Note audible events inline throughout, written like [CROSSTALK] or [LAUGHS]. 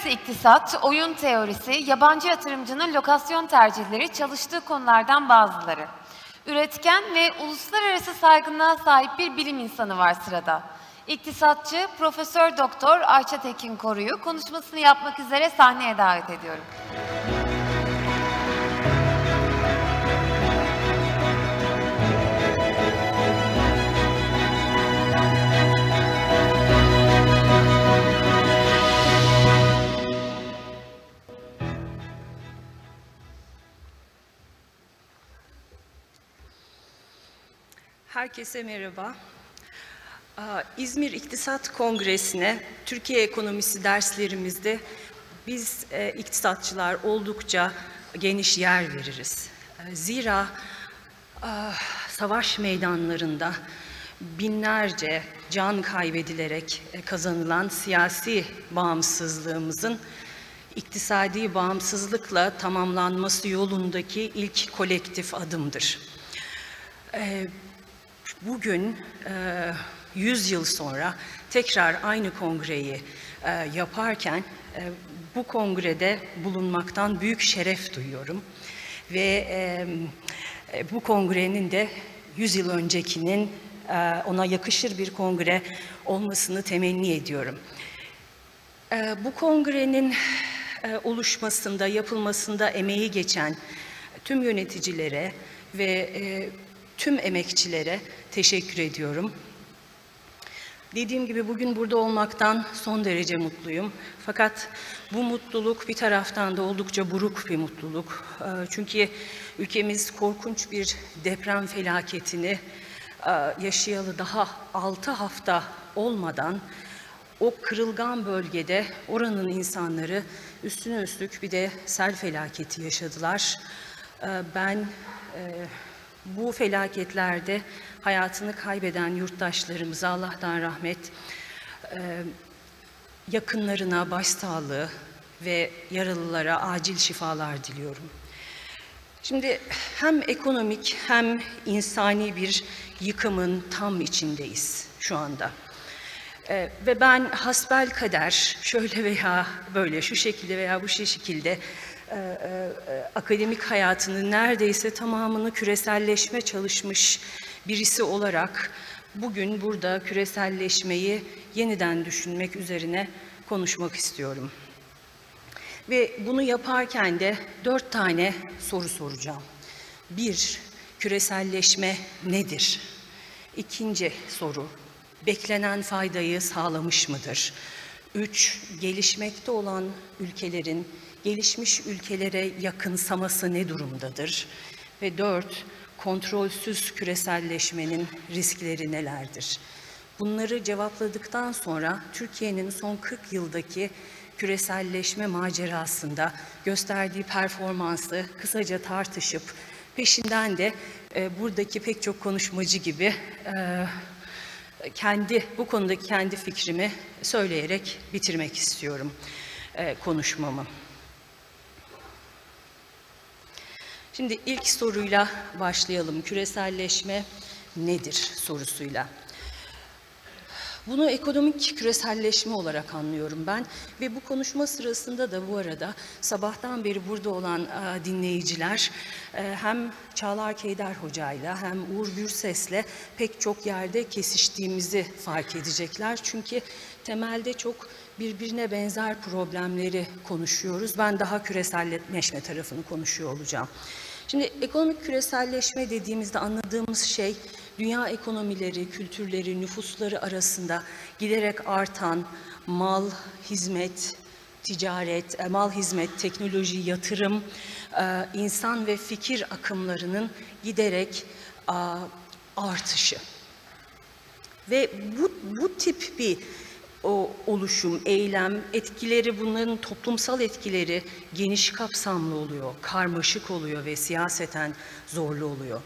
Uluslararası iktisat, oyun teorisi, yabancı yatırımcının lokasyon tercihleri çalıştığı konulardan bazıları. Üretken ve uluslararası saygınlığa sahip bir bilim insanı var sırada. İktisatçı Profesör Doktor Ayça Tekin Koru'yu konuşmasını yapmak üzere sahneye davet ediyorum. Herkese merhaba. İzmir İktisat Kongresi'ne Türkiye ekonomisi derslerimizde biz e, iktisatçılar oldukça geniş yer veririz. E, zira savaş meydanlarında binlerce can kaybedilerek e, kazanılan siyasi bağımsızlığımızın iktisadi bağımsızlıkla tamamlanması yolundaki ilk kolektif adımdır. Bugün 100 yıl sonra tekrar aynı kongreyi yaparken bu kongrede bulunmaktan büyük şeref duyuyorum. Ve bu kongrenin de 100 yıl öncekinin ona yakışır bir kongre olmasını temenni ediyorum. Bu kongrenin oluşmasında, yapılmasında emeği geçen tüm yöneticilere ve tüm emekçilere teşekkür ediyorum. Dediğim gibi bugün burada olmaktan son derece mutluyum. Fakat bu mutluluk bir taraftan da oldukça buruk bir mutluluk. Ee, çünkü ülkemiz korkunç bir deprem felaketini e, yaşayalı daha altı hafta olmadan o kırılgan bölgede oranın insanları üstüne üstlük bir de sel felaketi yaşadılar. Ee, ben e, bu felaketlerde hayatını kaybeden yurttaşlarımıza Allah'tan rahmet, yakınlarına başsağlığı ve yaralılara acil şifalar diliyorum. Şimdi hem ekonomik hem insani bir yıkımın tam içindeyiz şu anda. Ee, ve ben hasbel kader şöyle veya böyle şu şekilde veya bu şekilde akademik hayatının neredeyse tamamını küreselleşme çalışmış birisi olarak bugün burada küreselleşmeyi yeniden düşünmek üzerine konuşmak istiyorum. Ve bunu yaparken de dört tane soru soracağım. Bir, küreselleşme nedir? İkinci soru, beklenen faydayı sağlamış mıdır? Üç, gelişmekte olan ülkelerin gelişmiş ülkelere yakınsaması ne durumdadır? Ve dört, kontrolsüz küreselleşmenin riskleri nelerdir? Bunları cevapladıktan sonra Türkiye'nin son 40 yıldaki küreselleşme macerasında gösterdiği performansı kısaca tartışıp peşinden de e, buradaki pek çok konuşmacı gibi e, kendi bu konudaki kendi fikrimi söyleyerek bitirmek istiyorum e, konuşmamı. Şimdi ilk soruyla başlayalım. Küreselleşme nedir sorusuyla. Bunu ekonomik küreselleşme olarak anlıyorum ben ve bu konuşma sırasında da bu arada sabahtan beri burada olan e, dinleyiciler e, hem Çağlar Keyder hocayla hem Uğur Gürses'le pek çok yerde kesiştiğimizi fark edecekler. Çünkü temelde çok birbirine benzer problemleri konuşuyoruz. Ben daha küreselleşme tarafını konuşuyor olacağım. Şimdi ekonomik küreselleşme dediğimizde anladığımız şey dünya ekonomileri, kültürleri, nüfusları arasında giderek artan mal, hizmet, ticaret, e, mal, hizmet, teknoloji, yatırım, e, insan ve fikir akımlarının giderek artışı. Ve bu, bu tip bir o oluşum, eylem, etkileri bunların toplumsal etkileri geniş kapsamlı oluyor, karmaşık oluyor ve siyaseten zorlu oluyor.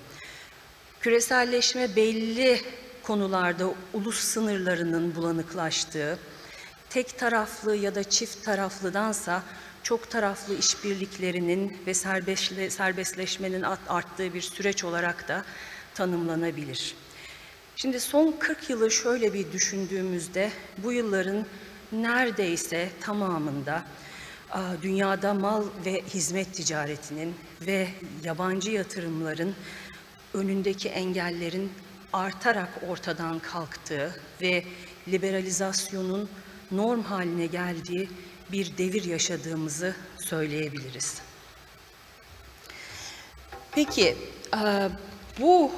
Küreselleşme belli konularda ulus sınırlarının bulanıklaştığı, tek taraflı ya da çift taraflıdansa çok taraflı işbirliklerinin ve serbestleşmenin arttığı bir süreç olarak da tanımlanabilir. Şimdi son 40 yılı şöyle bir düşündüğümüzde bu yılların neredeyse tamamında dünyada mal ve hizmet ticaretinin ve yabancı yatırımların önündeki engellerin artarak ortadan kalktığı ve liberalizasyonun norm haline geldiği bir devir yaşadığımızı söyleyebiliriz. Peki bu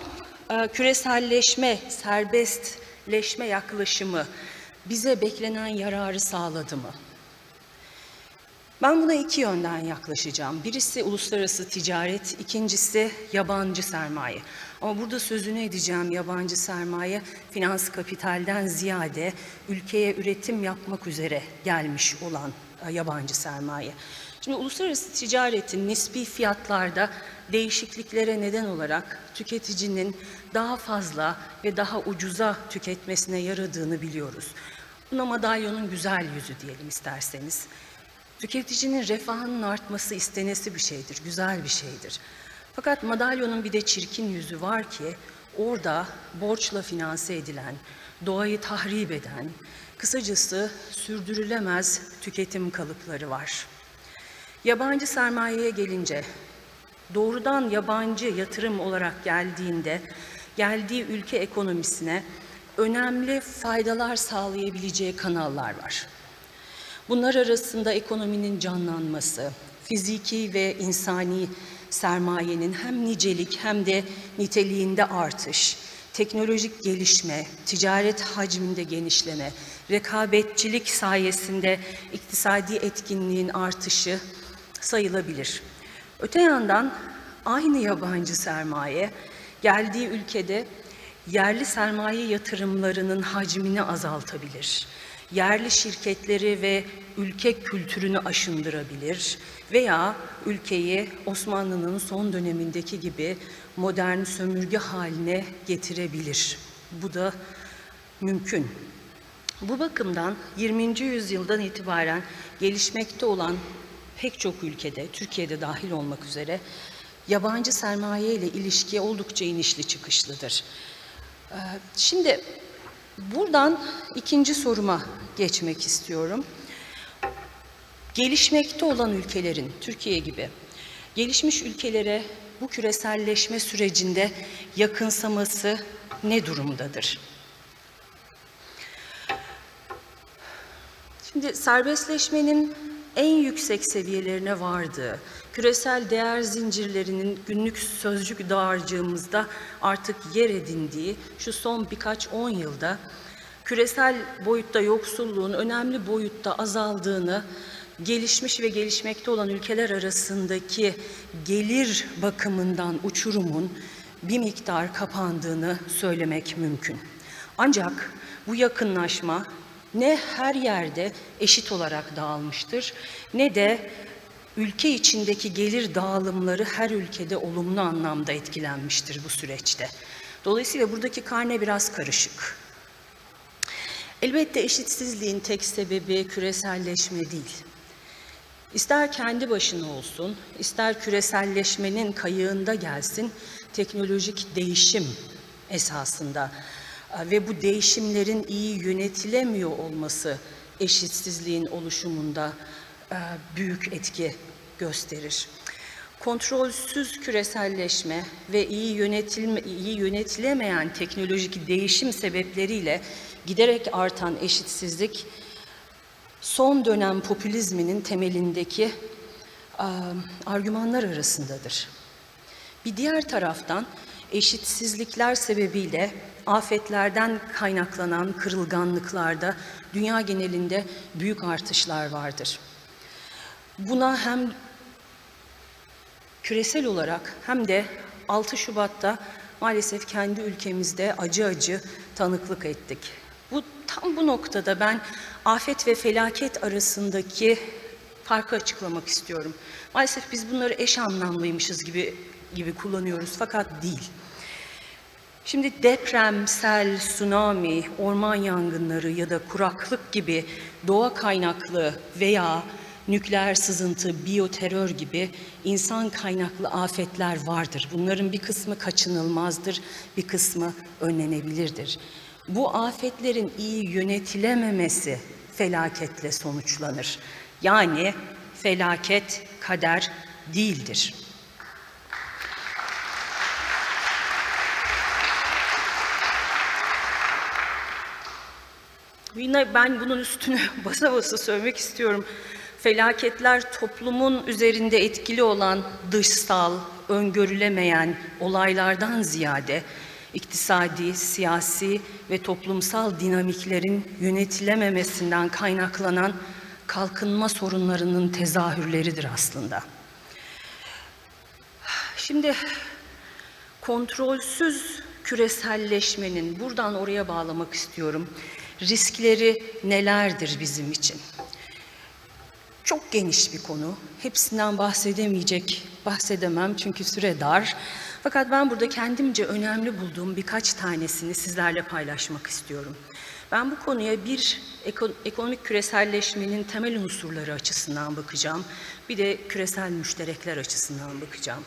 küreselleşme, serbestleşme yaklaşımı bize beklenen yararı sağladı mı? Ben buna iki yönden yaklaşacağım. Birisi uluslararası ticaret, ikincisi yabancı sermaye. Ama burada sözünü edeceğim yabancı sermaye, finans kapitalden ziyade ülkeye üretim yapmak üzere gelmiş olan e, yabancı sermaye. Şimdi uluslararası ticaretin nispi fiyatlarda değişikliklere neden olarak tüketicinin daha fazla ve daha ucuza tüketmesine yaradığını biliyoruz. Buna madalyonun güzel yüzü diyelim isterseniz. Tüketicinin refahının artması istenesi bir şeydir, güzel bir şeydir. Fakat madalyonun bir de çirkin yüzü var ki orada borçla finanse edilen, doğayı tahrip eden, kısacası sürdürülemez tüketim kalıpları var. Yabancı sermayeye gelince doğrudan yabancı yatırım olarak geldiğinde geldiği ülke ekonomisine önemli faydalar sağlayabileceği kanallar var. Bunlar arasında ekonominin canlanması, fiziki ve insani sermayenin hem nicelik hem de niteliğinde artış, teknolojik gelişme, ticaret hacminde genişleme, rekabetçilik sayesinde iktisadi etkinliğin artışı sayılabilir. Öte yandan aynı yabancı sermaye geldiği ülkede yerli sermaye yatırımlarının hacmini azaltabilir. Yerli şirketleri ve ülke kültürünü aşındırabilir veya ülkeyi Osmanlı'nın son dönemindeki gibi modern sömürge haline getirebilir. Bu da mümkün. Bu bakımdan 20. yüzyıldan itibaren gelişmekte olan pek çok ülkede, Türkiye'de dahil olmak üzere yabancı sermaye ile ilişki oldukça inişli çıkışlıdır. Ee, Şimdi buradan ikinci soruma geçmek istiyorum. Gelişmekte olan ülkelerin, Türkiye gibi, gelişmiş ülkelere bu küreselleşme sürecinde yakınsaması ne durumdadır? Şimdi serbestleşmenin en yüksek seviyelerine vardığı, küresel değer zincirlerinin günlük sözcük dağarcığımızda artık yer edindiği şu son birkaç on yılda küresel boyutta yoksulluğun önemli boyutta azaldığını, gelişmiş ve gelişmekte olan ülkeler arasındaki gelir bakımından uçurumun bir miktar kapandığını söylemek mümkün. Ancak bu yakınlaşma ne her yerde eşit olarak dağılmıştır ne de ülke içindeki gelir dağılımları her ülkede olumlu anlamda etkilenmiştir bu süreçte. Dolayısıyla buradaki karne biraz karışık. Elbette eşitsizliğin tek sebebi küreselleşme değil. İster kendi başına olsun, ister küreselleşmenin kayığında gelsin, teknolojik değişim esasında ve bu değişimlerin iyi yönetilemiyor olması eşitsizliğin oluşumunda e, büyük etki gösterir. Kontrolsüz küreselleşme ve iyi yönetilme, iyi yönetilemeyen teknolojik değişim sebepleriyle giderek artan eşitsizlik son dönem popülizminin temelindeki e, argümanlar arasındadır. Bir diğer taraftan eşitsizlikler sebebiyle afetlerden kaynaklanan kırılganlıklarda dünya genelinde büyük artışlar vardır. Buna hem küresel olarak hem de 6 Şubat'ta maalesef kendi ülkemizde acı acı tanıklık ettik. Bu tam bu noktada ben afet ve felaket arasındaki farkı açıklamak istiyorum. Maalesef biz bunları eş anlamlıymışız gibi gibi kullanıyoruz fakat değil. Şimdi deprem, sel, tsunami, orman yangınları ya da kuraklık gibi doğa kaynaklı veya nükleer sızıntı, biyoterör gibi insan kaynaklı afetler vardır. Bunların bir kısmı kaçınılmazdır, bir kısmı önlenebilirdir. Bu afetlerin iyi yönetilememesi felaketle sonuçlanır. Yani felaket kader değildir. Yine ben bunun üstüne [LAUGHS] basa basa söylemek istiyorum. Felaketler toplumun üzerinde etkili olan dışsal, öngörülemeyen olaylardan ziyade iktisadi, siyasi ve toplumsal dinamiklerin yönetilememesinden kaynaklanan kalkınma sorunlarının tezahürleridir aslında. Şimdi kontrolsüz küreselleşmenin buradan oraya bağlamak istiyorum. Riskleri nelerdir bizim için? Çok geniş bir konu. Hepsinden bahsedemeyecek, bahsedemem çünkü süre dar. Fakat ben burada kendimce önemli bulduğum birkaç tanesini sizlerle paylaşmak istiyorum. Ben bu konuya bir ekonomik küreselleşmenin temel unsurları açısından bakacağım. Bir de küresel müşterekler açısından bakacağım.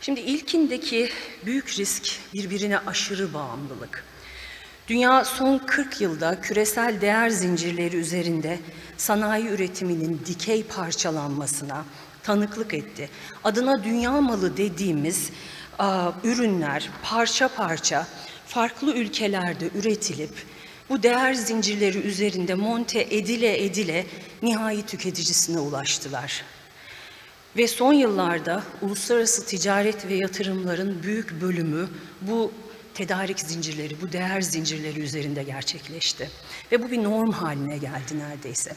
Şimdi ilkindeki büyük risk birbirine aşırı bağımlılık. Dünya son 40 yılda küresel değer zincirleri üzerinde sanayi üretiminin dikey parçalanmasına tanıklık etti. Adına dünya malı dediğimiz a, ürünler parça parça farklı ülkelerde üretilip bu değer zincirleri üzerinde monte edile edile nihai tüketicisine ulaştılar. Ve son yıllarda uluslararası ticaret ve yatırımların büyük bölümü bu tedarik zincirleri, bu değer zincirleri üzerinde gerçekleşti. Ve bu bir norm haline geldi neredeyse.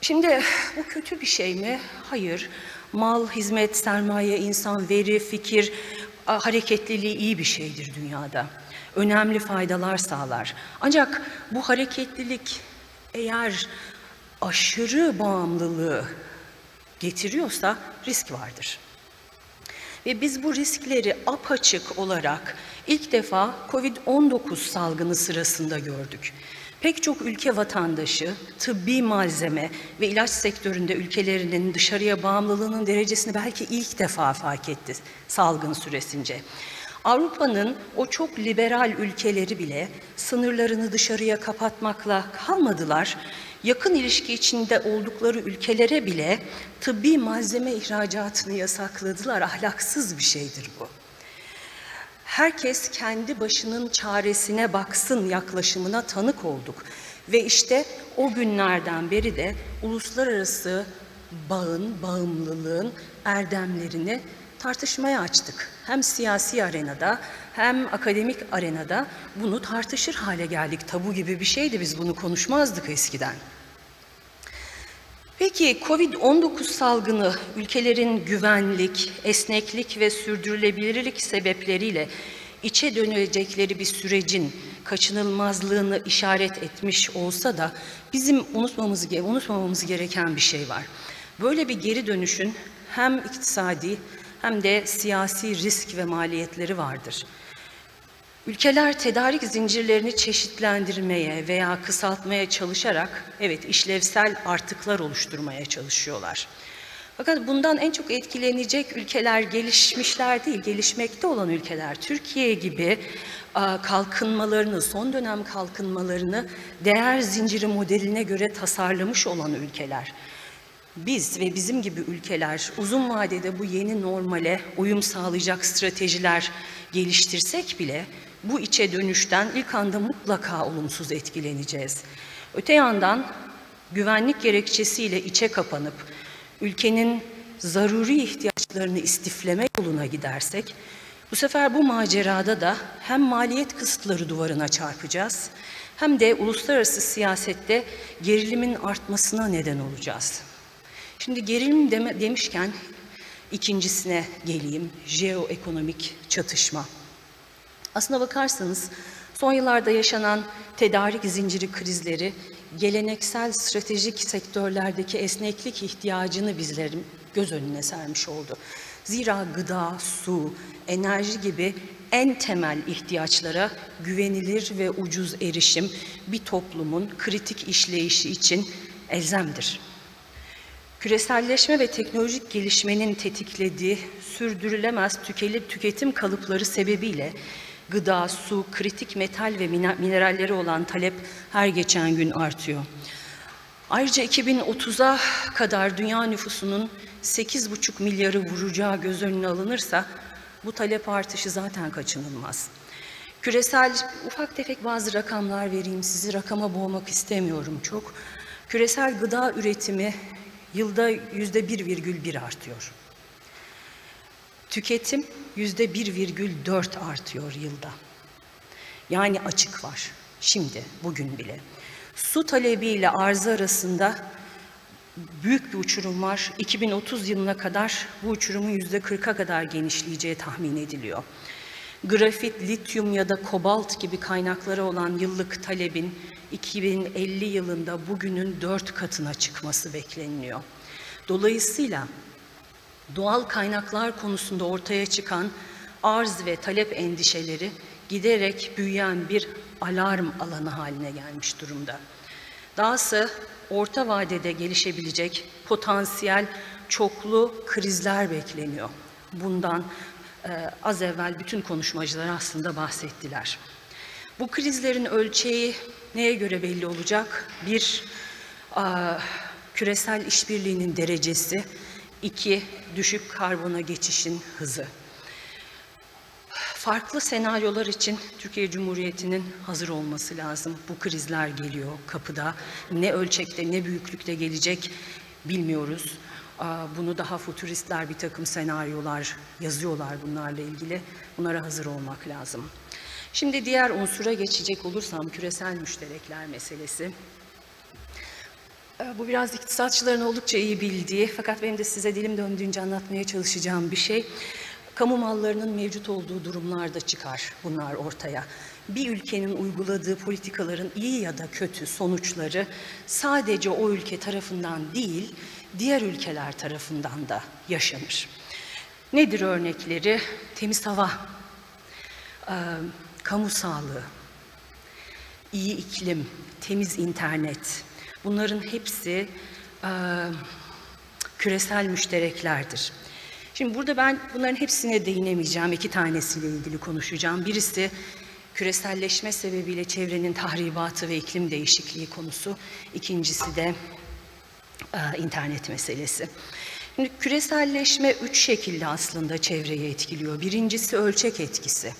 Şimdi bu kötü bir şey mi? Hayır. Mal, hizmet, sermaye, insan, veri, fikir, hareketliliği iyi bir şeydir dünyada. Önemli faydalar sağlar. Ancak bu hareketlilik eğer aşırı bağımlılığı getiriyorsa risk vardır. Ve biz bu riskleri apaçık olarak ilk defa COVID-19 salgını sırasında gördük. Pek çok ülke vatandaşı tıbbi malzeme ve ilaç sektöründe ülkelerinin dışarıya bağımlılığının derecesini belki ilk defa fark etti salgın süresince. Avrupa'nın o çok liberal ülkeleri bile sınırlarını dışarıya kapatmakla kalmadılar. Yakın ilişki içinde oldukları ülkelere bile tıbbi malzeme ihracatını yasakladılar. Ahlaksız bir şeydir bu. Herkes kendi başının çaresine baksın yaklaşımına tanık olduk. Ve işte o günlerden beri de uluslararası bağın, bağımlılığın erdemlerini tartışmaya açtık. Hem siyasi arenada hem akademik arenada bunu tartışır hale geldik. Tabu gibi bir şeydi biz bunu konuşmazdık eskiden. Peki Covid-19 salgını ülkelerin güvenlik, esneklik ve sürdürülebilirlik sebepleriyle içe dönecekleri bir sürecin kaçınılmazlığını işaret etmiş olsa da bizim unutmamız, unutmamamız gereken bir şey var. Böyle bir geri dönüşün hem iktisadi hem de siyasi risk ve maliyetleri vardır. Ülkeler tedarik zincirlerini çeşitlendirmeye veya kısaltmaya çalışarak evet işlevsel artıklar oluşturmaya çalışıyorlar. Fakat bundan en çok etkilenecek ülkeler gelişmişler değil, gelişmekte olan ülkeler. Türkiye gibi kalkınmalarını, son dönem kalkınmalarını değer zinciri modeline göre tasarlamış olan ülkeler. Biz ve bizim gibi ülkeler uzun vadede bu yeni normale uyum sağlayacak stratejiler geliştirsek bile bu içe dönüşten ilk anda mutlaka olumsuz etkileneceğiz. Öte yandan güvenlik gerekçesiyle içe kapanıp ülkenin zaruri ihtiyaçlarını istifleme yoluna gidersek bu sefer bu macerada da hem maliyet kısıtları duvarına çarpacağız hem de uluslararası siyasette gerilimin artmasına neden olacağız. Şimdi gerilim deme, demişken ikincisine geleyim. Jeoekonomik çatışma. Aslına bakarsanız son yıllarda yaşanan tedarik zinciri krizleri geleneksel stratejik sektörlerdeki esneklik ihtiyacını bizlerin göz önüne sermiş oldu. Zira gıda, su, enerji gibi en temel ihtiyaçlara güvenilir ve ucuz erişim bir toplumun kritik işleyişi için elzemdir. Küreselleşme ve teknolojik gelişmenin tetiklediği sürdürülemez tükelip tüketim kalıpları sebebiyle gıda, su, kritik metal ve mineralleri olan talep her geçen gün artıyor. Ayrıca 2030'a kadar dünya nüfusunun 8,5 milyarı vuracağı göz önüne alınırsa bu talep artışı zaten kaçınılmaz. Küresel ufak tefek bazı rakamlar vereyim sizi rakama boğmak istemiyorum çok. Küresel gıda üretimi yılda yüzde 1,1 artıyor. Tüketim yüzde 1,4 artıyor yılda. Yani açık var. Şimdi, bugün bile. Su talebiyle arzı arasında büyük bir uçurum var. 2030 yılına kadar bu uçurumun yüzde 40'a kadar genişleyeceği tahmin ediliyor. Grafit, lityum ya da kobalt gibi kaynakları olan yıllık talebin 2050 yılında bugünün dört katına çıkması bekleniyor. Dolayısıyla doğal kaynaklar konusunda ortaya çıkan arz ve talep endişeleri giderek büyüyen bir alarm alanı haline gelmiş durumda. Dahası orta vadede gelişebilecek potansiyel çoklu krizler bekleniyor. Bundan az evvel bütün konuşmacılar aslında bahsettiler. Bu krizlerin ölçeği neye göre belli olacak? Bir, küresel işbirliğinin derecesi, iki, düşük karbona geçişin hızı. Farklı senaryolar için Türkiye Cumhuriyeti'nin hazır olması lazım. Bu krizler geliyor kapıda. Ne ölçekte ne büyüklükte gelecek bilmiyoruz. Bunu daha futuristler bir takım senaryolar yazıyorlar bunlarla ilgili. Bunlara hazır olmak lazım. Şimdi diğer unsura geçecek olursam küresel müşterekler meselesi. Ee, Bu biraz iktisatçıların oldukça iyi bildiği fakat benim de size dilim döndüğünce anlatmaya çalışacağım bir şey. Kamu mallarının mevcut olduğu durumlarda çıkar bunlar ortaya. Bir ülkenin uyguladığı politikaların iyi ya da kötü sonuçları sadece o ülke tarafından değil, diğer ülkeler tarafından da yaşanır. Nedir örnekleri? Temiz hava, e, kamu sağlığı, iyi iklim, temiz internet. Bunların hepsi e, küresel müştereklerdir. Şimdi burada ben bunların hepsine değinemeyeceğim. İki tanesiyle ilgili konuşacağım. Birisi küreselleşme sebebiyle çevrenin tahribatı ve iklim değişikliği konusu. İkincisi de internet meselesi. Şimdi küreselleşme üç şekilde aslında çevreyi etkiliyor. Birincisi ölçek etkisi.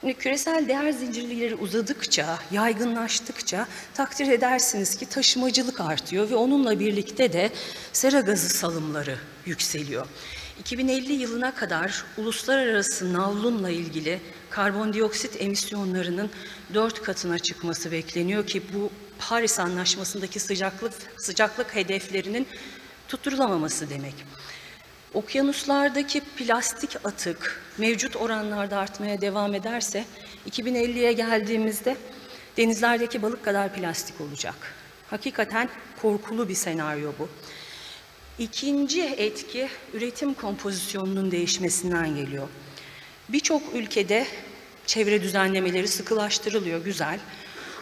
Şimdi küresel değer zincirleri uzadıkça, yaygınlaştıkça takdir edersiniz ki taşımacılık artıyor ve onunla birlikte de sera gazı salımları yükseliyor. 2050 yılına kadar uluslararası navlunla ilgili karbondioksit emisyonlarının dört katına çıkması bekleniyor ki bu Paris Anlaşması'ndaki sıcaklık sıcaklık hedeflerinin tutturulamaması demek. Okyanuslardaki plastik atık mevcut oranlarda artmaya devam ederse 2050'ye geldiğimizde denizlerdeki balık kadar plastik olacak. Hakikaten korkulu bir senaryo bu. İkinci etki üretim kompozisyonunun değişmesinden geliyor. Birçok ülkede çevre düzenlemeleri sıkılaştırılıyor, güzel.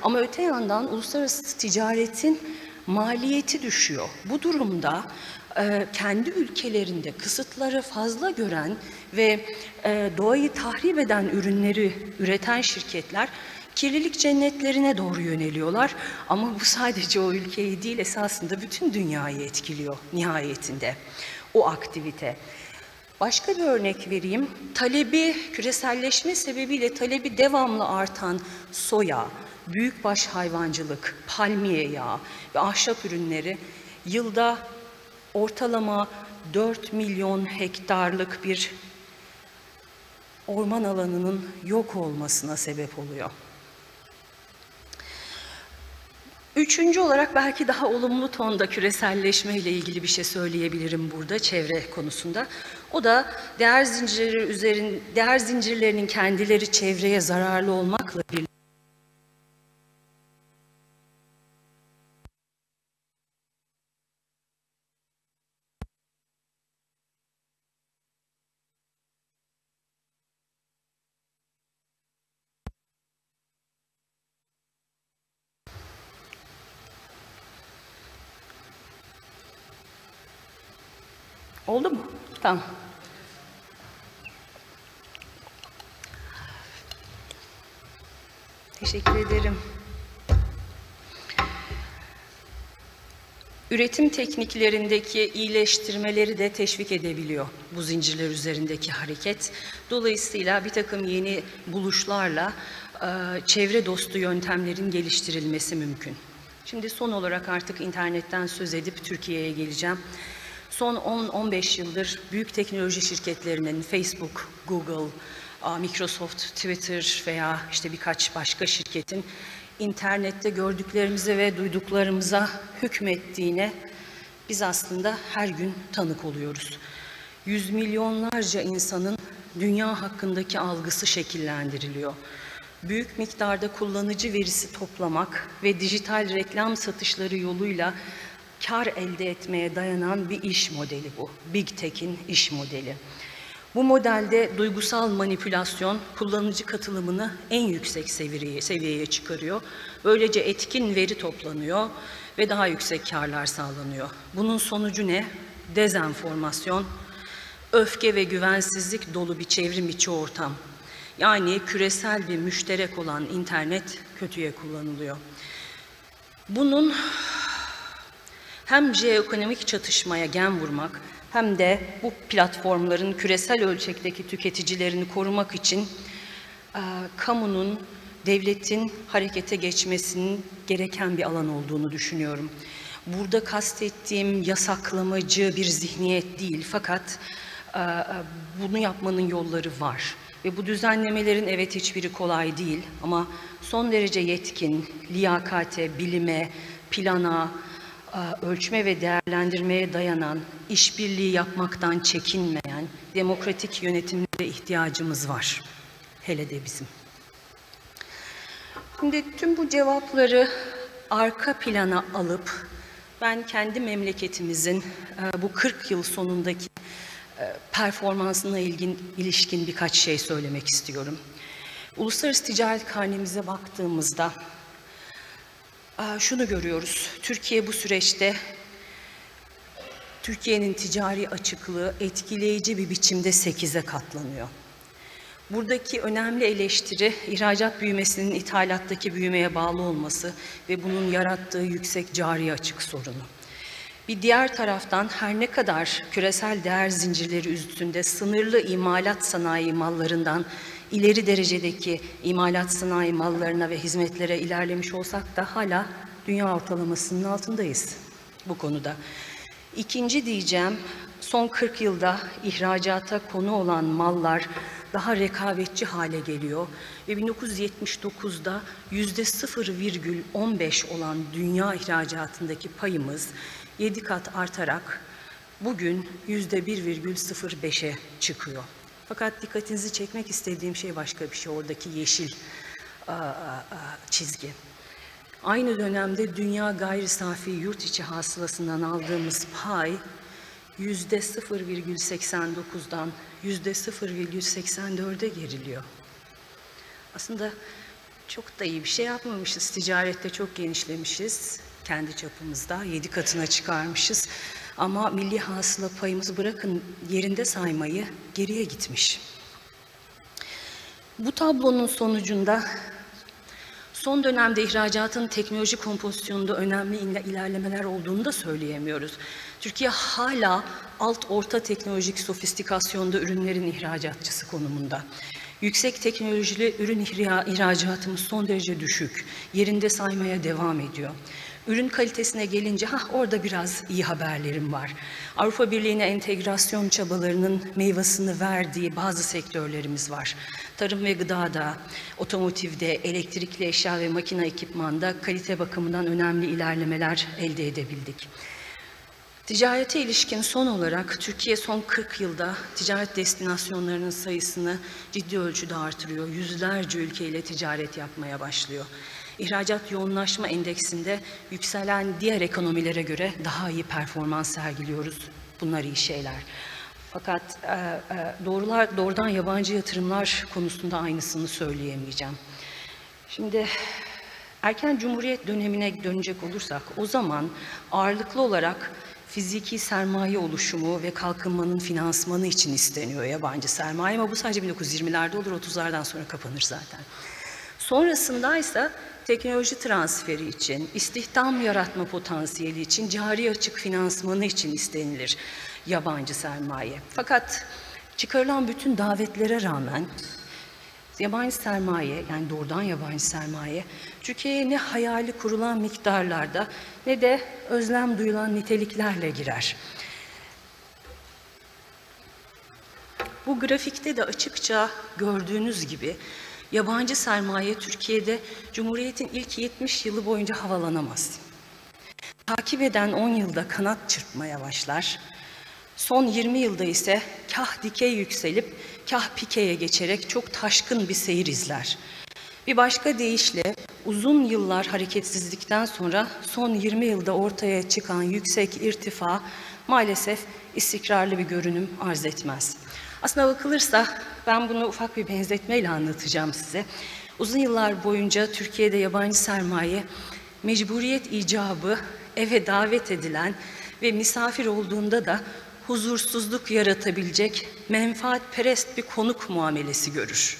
Ama öte yandan uluslararası ticaretin maliyeti düşüyor. Bu durumda e, kendi ülkelerinde kısıtları fazla gören ve e, doğayı tahrip eden ürünleri üreten şirketler kirlilik cennetlerine doğru yöneliyorlar. Ama bu sadece o ülkeyi değil esasında bütün dünyayı etkiliyor nihayetinde o aktivite. Başka bir örnek vereyim. Talebi, küreselleşme sebebiyle talebi devamlı artan soya, büyükbaş hayvancılık, palmiye yağı ve ahşap ürünleri yılda ortalama 4 milyon hektarlık bir orman alanının yok olmasına sebep oluyor. Üçüncü olarak belki daha olumlu tonda küreselleşme ile ilgili bir şey söyleyebilirim burada çevre konusunda. O da değer zincirleri üzerin değer zincirlerinin kendileri çevreye zararlı olmakla birlikte Oldu mu? Tamam. Teşekkür ederim. Üretim tekniklerindeki iyileştirmeleri de teşvik edebiliyor bu zincirler üzerindeki hareket. Dolayısıyla bir takım yeni buluşlarla e, çevre dostu yöntemlerin geliştirilmesi mümkün. Şimdi son olarak artık internetten söz edip Türkiye'ye geleceğim. Son 10-15 yıldır büyük teknoloji şirketlerinin Facebook, Google, Microsoft, Twitter veya işte birkaç başka şirketin internette gördüklerimize ve duyduklarımıza hükmettiğine biz aslında her gün tanık oluyoruz. Yüz milyonlarca insanın dünya hakkındaki algısı şekillendiriliyor. Büyük miktarda kullanıcı verisi toplamak ve dijital reklam satışları yoluyla kar elde etmeye dayanan bir iş modeli bu. Big Tech'in iş modeli. Bu modelde duygusal manipülasyon kullanıcı katılımını en yüksek seviyeye, seviyeye çıkarıyor. Böylece etkin veri toplanıyor ve daha yüksek karlar sağlanıyor. Bunun sonucu ne? Dezenformasyon, öfke ve güvensizlik dolu bir çevrim içi ortam. Yani küresel bir müşterek olan internet kötüye kullanılıyor. Bunun hem jeoekonomik çatışmaya gen vurmak hem de bu platformların küresel ölçekteki tüketicilerini korumak için e, kamunun, devletin harekete geçmesinin gereken bir alan olduğunu düşünüyorum. Burada kastettiğim yasaklamacı bir zihniyet değil fakat e, bunu yapmanın yolları var. Ve bu düzenlemelerin evet hiçbiri kolay değil ama son derece yetkin, liyakate, bilime, plana, ölçme ve değerlendirmeye dayanan, işbirliği yapmaktan çekinmeyen demokratik yönetimlere ihtiyacımız var. Hele de bizim. Şimdi tüm bu cevapları arka plana alıp ben kendi memleketimizin bu 40 yıl sonundaki performansına ilgin, ilişkin birkaç şey söylemek istiyorum. Uluslararası ticaret karnemize baktığımızda şunu görüyoruz. Türkiye bu süreçte Türkiye'nin ticari açıklığı etkileyici bir biçimde 8'e katlanıyor. Buradaki önemli eleştiri ihracat büyümesinin ithalattaki büyümeye bağlı olması ve bunun yarattığı yüksek cari açık sorunu. Bir diğer taraftan her ne kadar küresel değer zincirleri üstünde sınırlı imalat sanayi mallarından ileri derecedeki imalat sanayi mallarına ve hizmetlere ilerlemiş olsak da hala dünya ortalamasının altındayız bu konuda. İkinci diyeceğim, son 40 yılda ihracata konu olan mallar daha rekabetçi hale geliyor ve 1979'da yüzde 0,15 olan dünya ihracatındaki payımız 7 kat artarak bugün yüzde 1,05'e çıkıyor. Fakat dikkatinizi çekmek istediğim şey başka bir şey, oradaki yeşil çizgi. Aynı dönemde dünya gayri safi yurt içi hasılasından aldığımız pay yüzde 0,89'dan yüzde 0,84'e geriliyor. Aslında çok da iyi bir şey yapmamışız. Ticarette çok genişlemişiz kendi çapımızda. Yedi katına çıkarmışız. Ama milli hasıla payımızı bırakın yerinde saymayı geriye gitmiş. Bu tablonun sonucunda son dönemde ihracatın teknoloji kompozisyonunda önemli ilerlemeler olduğunu da söyleyemiyoruz. Türkiye hala alt orta teknolojik sofistikasyonda ürünlerin ihracatçısı konumunda. Yüksek teknolojili ürün ihracatımız son derece düşük. Yerinde saymaya devam ediyor. Ürün kalitesine gelince ha orada biraz iyi haberlerim var. Avrupa Birliği'ne entegrasyon çabalarının meyvasını verdiği bazı sektörlerimiz var. Tarım ve gıdada, otomotivde, elektrikli eşya ve makine ekipmanda kalite bakımından önemli ilerlemeler elde edebildik. Ticarete ilişkin son olarak Türkiye son 40 yılda ticaret destinasyonlarının sayısını ciddi ölçüde artırıyor. Yüzlerce ülkeyle ticaret yapmaya başlıyor. İhracat yoğunlaşma endeksinde yükselen diğer ekonomilere göre daha iyi performans sergiliyoruz. Bunlar iyi şeyler. Fakat e, e, doğrular, doğrudan yabancı yatırımlar konusunda aynısını söyleyemeyeceğim. Şimdi erken cumhuriyet dönemine dönecek olursak o zaman ağırlıklı olarak fiziki sermaye oluşumu ve kalkınmanın finansmanı için isteniyor yabancı sermaye ama bu sadece 1920'lerde olur, 30'lardan sonra kapanır zaten. Sonrasında ise teknoloji transferi için, istihdam yaratma potansiyeli için, cari açık finansmanı için istenilir yabancı sermaye. Fakat çıkarılan bütün davetlere rağmen yabancı sermaye yani doğrudan yabancı sermaye Türkiye'ye ne hayali kurulan miktarlarda ne de özlem duyulan niteliklerle girer. Bu grafikte de açıkça gördüğünüz gibi yabancı sermaye Türkiye'de Cumhuriyet'in ilk 70 yılı boyunca havalanamaz. Takip eden 10 yılda kanat çırpmaya başlar. Son 20 yılda ise kah dikey yükselip kah pikeye geçerek çok taşkın bir seyir izler. Bir başka deyişle uzun yıllar hareketsizlikten sonra son 20 yılda ortaya çıkan yüksek irtifa maalesef istikrarlı bir görünüm arz etmez. Aslına bakılırsa ben bunu ufak bir benzetmeyle anlatacağım size. Uzun yıllar boyunca Türkiye'de yabancı sermaye mecburiyet icabı eve davet edilen ve misafir olduğunda da huzursuzluk yaratabilecek menfaatperest bir konuk muamelesi görür.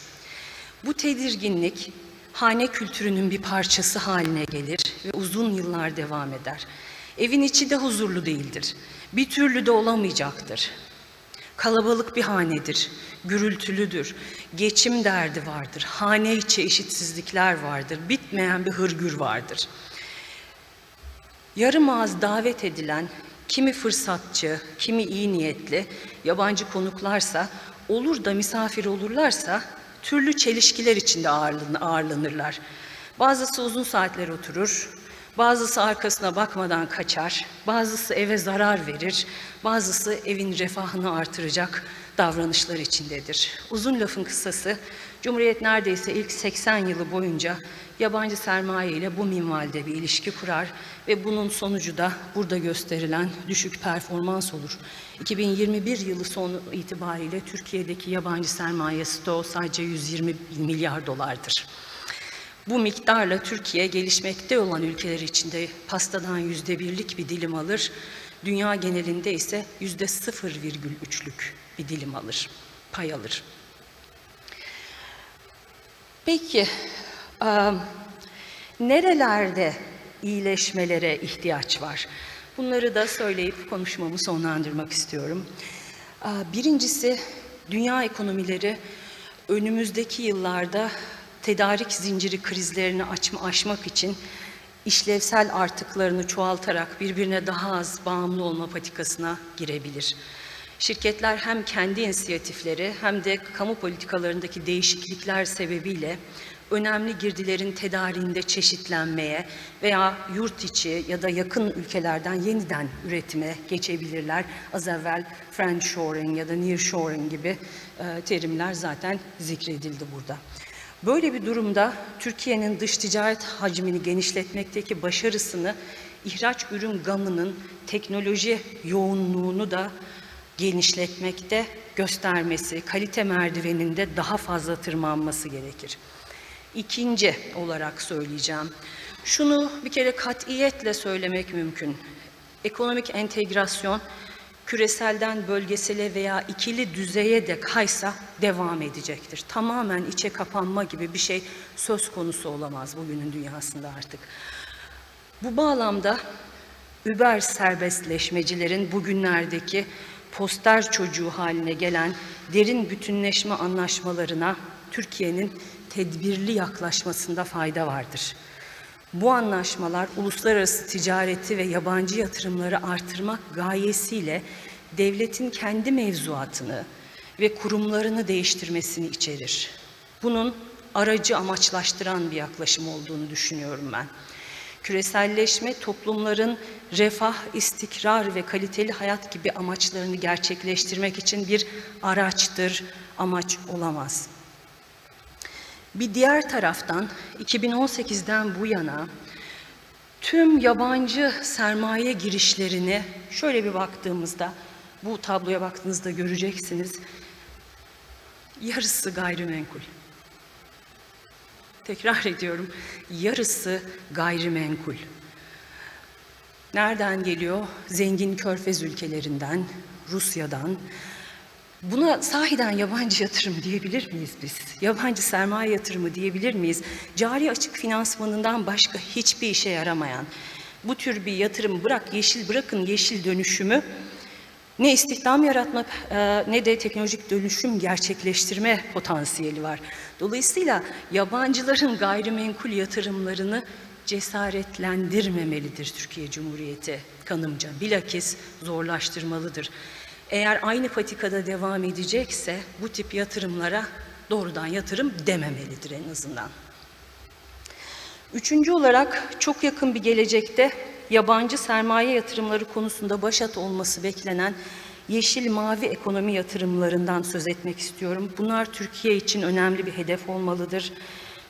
Bu tedirginlik hane kültürünün bir parçası haline gelir ve uzun yıllar devam eder. Evin içi de huzurlu değildir. Bir türlü de olamayacaktır. Kalabalık bir hanedir, gürültülüdür, geçim derdi vardır, hane içi eşitsizlikler vardır, bitmeyen bir hırgür vardır. Yarım ağız davet edilen kimi fırsatçı, kimi iyi niyetli yabancı konuklarsa olur da misafir olurlarsa türlü çelişkiler içinde ağırlanırlar. Bazısı uzun saatler oturur, bazısı arkasına bakmadan kaçar, bazısı eve zarar verir, bazısı evin refahını artıracak davranışlar içindedir. Uzun lafın kısası, Cumhuriyet neredeyse ilk 80 yılı boyunca yabancı sermaye ile bu minvalde bir ilişki kurar ve bunun sonucu da burada gösterilen düşük performans olur. 2021 yılı sonu itibariyle Türkiye'deki yabancı sermaye stoğu sadece 120 milyar dolardır. Bu miktarla Türkiye gelişmekte olan ülkeler içinde pastadan yüzde birlik bir dilim alır, dünya genelinde ise yüzde 0,3'lük bir dilim alır, pay alır. Peki, nerelerde iyileşmelere ihtiyaç var? Bunları da söyleyip konuşmamı sonlandırmak istiyorum. Birincisi, dünya ekonomileri önümüzdeki yıllarda tedarik zinciri krizlerini açma, aşmak için işlevsel artıklarını çoğaltarak birbirine daha az bağımlı olma patikasına girebilir. Şirketler hem kendi inisiyatifleri hem de kamu politikalarındaki değişiklikler sebebiyle önemli girdilerin tedariğinde çeşitlenmeye veya yurt içi ya da yakın ülkelerden yeniden üretime geçebilirler. Az evvel friendshoring ya da nearshoring gibi e, terimler zaten zikredildi burada. Böyle bir durumda Türkiye'nin dış ticaret hacmini genişletmekteki başarısını ihraç ürün gamının teknoloji yoğunluğunu da genişletmekte göstermesi, kalite merdiveninde daha fazla tırmanması gerekir. İkinci olarak söyleyeceğim. Şunu bir kere katiyetle söylemek mümkün. Ekonomik entegrasyon küreselden bölgesele veya ikili düzeye de kaysa devam edecektir. Tamamen içe kapanma gibi bir şey söz konusu olamaz bugünün dünyasında artık. Bu bağlamda über serbestleşmecilerin bugünlerdeki poster çocuğu haline gelen derin bütünleşme anlaşmalarına Türkiye'nin tedbirli yaklaşmasında fayda vardır. Bu anlaşmalar uluslararası ticareti ve yabancı yatırımları artırmak gayesiyle devletin kendi mevzuatını ve kurumlarını değiştirmesini içerir. Bunun aracı amaçlaştıran bir yaklaşım olduğunu düşünüyorum ben. Küreselleşme toplumların refah, istikrar ve kaliteli hayat gibi amaçlarını gerçekleştirmek için bir araçtır, amaç olamaz. Bir diğer taraftan 2018'den bu yana tüm yabancı sermaye girişlerini şöyle bir baktığımızda, bu tabloya baktığınızda göreceksiniz. Yarısı gayrimenkul. Tekrar ediyorum, yarısı gayrimenkul. Nereden geliyor? Zengin körfez ülkelerinden, Rusya'dan, Buna sahiden yabancı yatırım diyebilir miyiz biz? Yabancı sermaye yatırımı diyebilir miyiz? Cari açık finansmanından başka hiçbir işe yaramayan bu tür bir yatırım bırak yeşil bırakın yeşil dönüşümü ne istihdam yaratmak e, ne de teknolojik dönüşüm gerçekleştirme potansiyeli var. Dolayısıyla yabancıların gayrimenkul yatırımlarını cesaretlendirmemelidir Türkiye Cumhuriyeti kanımca. Bilakis zorlaştırmalıdır. Eğer aynı patikada devam edecekse bu tip yatırımlara doğrudan yatırım dememelidir en azından. Üçüncü olarak çok yakın bir gelecekte yabancı sermaye yatırımları konusunda başat olması beklenen yeşil mavi ekonomi yatırımlarından söz etmek istiyorum. Bunlar Türkiye için önemli bir hedef olmalıdır.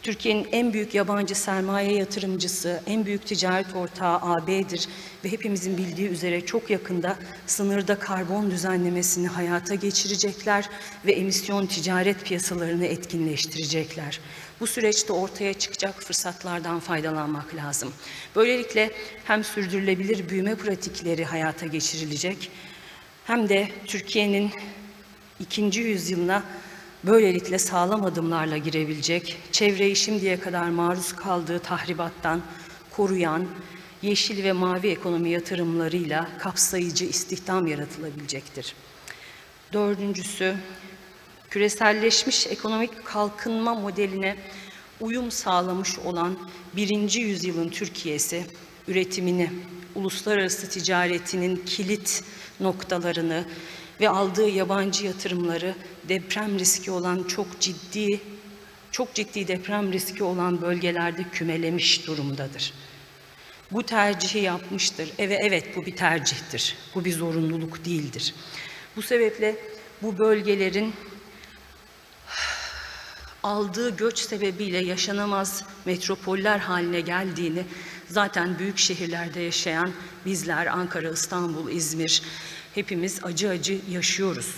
Türkiye'nin en büyük yabancı sermaye yatırımcısı, en büyük ticaret ortağı AB'dir ve hepimizin bildiği üzere çok yakında sınırda karbon düzenlemesini hayata geçirecekler ve emisyon ticaret piyasalarını etkinleştirecekler. Bu süreçte ortaya çıkacak fırsatlardan faydalanmak lazım. Böylelikle hem sürdürülebilir büyüme pratikleri hayata geçirilecek hem de Türkiye'nin ikinci yüzyılına böylelikle sağlam adımlarla girebilecek, çevreyi şimdiye kadar maruz kaldığı tahribattan koruyan, yeşil ve mavi ekonomi yatırımlarıyla kapsayıcı istihdam yaratılabilecektir. Dördüncüsü, küreselleşmiş ekonomik kalkınma modeline uyum sağlamış olan birinci yüzyılın Türkiye'si, üretimini, uluslararası ticaretinin kilit noktalarını ve aldığı yabancı yatırımları deprem riski olan çok ciddi çok ciddi deprem riski olan bölgelerde kümelemiş durumdadır. Bu tercihi yapmıştır. Evet, evet bu bir tercihtir. Bu bir zorunluluk değildir. Bu sebeple bu bölgelerin aldığı göç sebebiyle yaşanamaz metropoller haline geldiğini zaten büyük şehirlerde yaşayan bizler Ankara, İstanbul, İzmir hepimiz acı acı yaşıyoruz.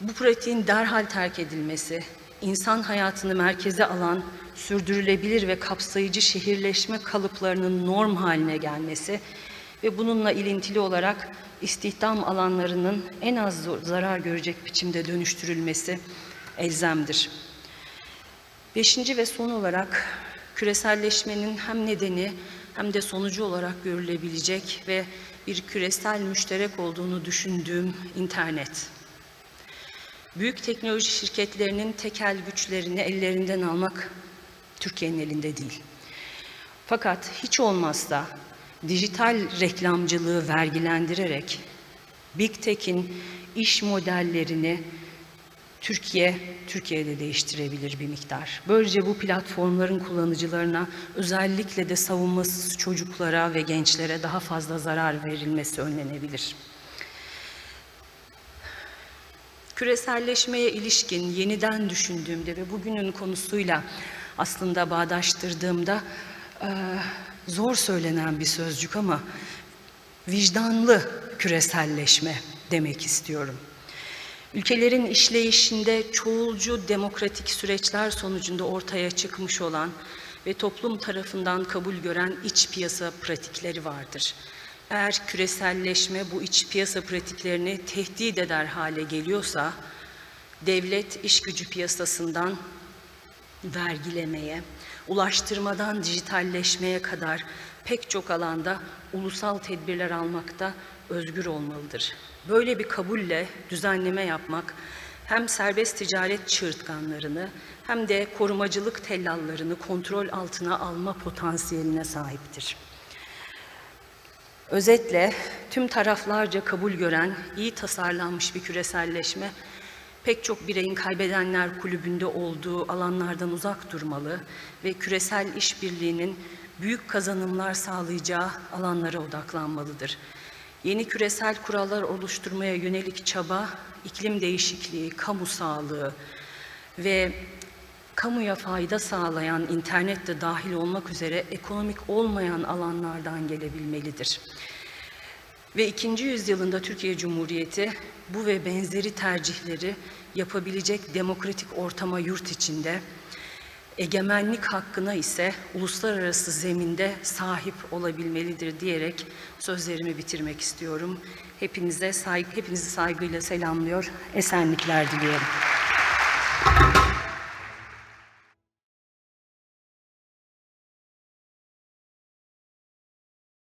Bu pratiğin derhal terk edilmesi, insan hayatını merkeze alan sürdürülebilir ve kapsayıcı şehirleşme kalıplarının norm haline gelmesi ve bununla ilintili olarak istihdam alanlarının en az zarar görecek biçimde dönüştürülmesi elzemdir. Beşinci ve son olarak küreselleşmenin hem nedeni hem de sonucu olarak görülebilecek ve bir küresel müşterek olduğunu düşündüğüm internet. Büyük teknoloji şirketlerinin tekel güçlerini ellerinden almak Türkiye'nin elinde değil. Fakat hiç olmazsa dijital reklamcılığı vergilendirerek Big Tech'in iş modellerini Türkiye, Türkiye'de değiştirebilir bir miktar. Böylece bu platformların kullanıcılarına özellikle de savunmasız çocuklara ve gençlere daha fazla zarar verilmesi önlenebilir. Küreselleşmeye ilişkin yeniden düşündüğümde ve bugünün konusuyla aslında bağdaştırdığımda zor söylenen bir sözcük ama vicdanlı küreselleşme demek istiyorum. Ülkelerin işleyişinde çoğulcu demokratik süreçler sonucunda ortaya çıkmış olan ve toplum tarafından kabul gören iç piyasa pratikleri vardır. Eğer küreselleşme bu iç piyasa pratiklerini tehdit eder hale geliyorsa, devlet iş gücü piyasasından vergilemeye, ulaştırmadan dijitalleşmeye kadar pek çok alanda ulusal tedbirler almakta özgür olmalıdır. Böyle bir kabulle düzenleme yapmak hem serbest ticaret çığırtkanlarını hem de korumacılık tellallarını kontrol altına alma potansiyeline sahiptir. Özetle tüm taraflarca kabul gören, iyi tasarlanmış bir küreselleşme pek çok bireyin kaybedenler kulübünde olduğu alanlardan uzak durmalı ve küresel işbirliğinin büyük kazanımlar sağlayacağı alanlara odaklanmalıdır. Yeni küresel kurallar oluşturmaya yönelik çaba, iklim değişikliği, kamu sağlığı ve kamuya fayda sağlayan internet de dahil olmak üzere ekonomik olmayan alanlardan gelebilmelidir. Ve ikinci yüzyılında Türkiye Cumhuriyeti bu ve benzeri tercihleri yapabilecek demokratik ortama yurt içinde egemenlik hakkına ise uluslararası zeminde sahip olabilmelidir diyerek sözlerimi bitirmek istiyorum. Hepinize saygı, hepinizi saygıyla selamlıyor, esenlikler diliyorum.